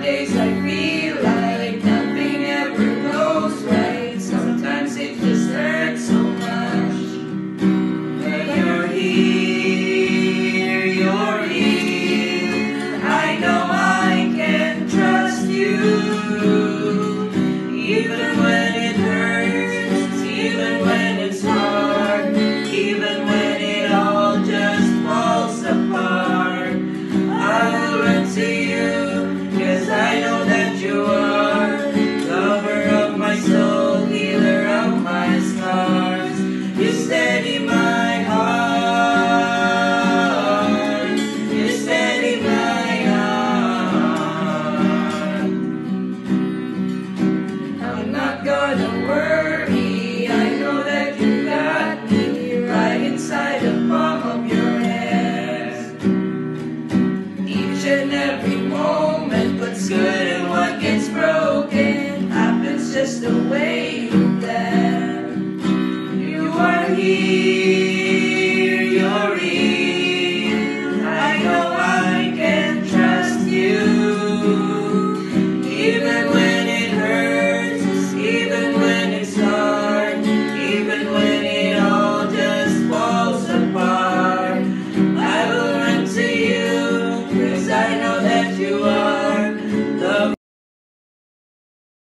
days I feel like nothing ever goes right. Sometimes it just hurts so much. But you're here, you're here. I know I can trust you. Even In every moment. What's good and what gets broken happens just the way that you are here.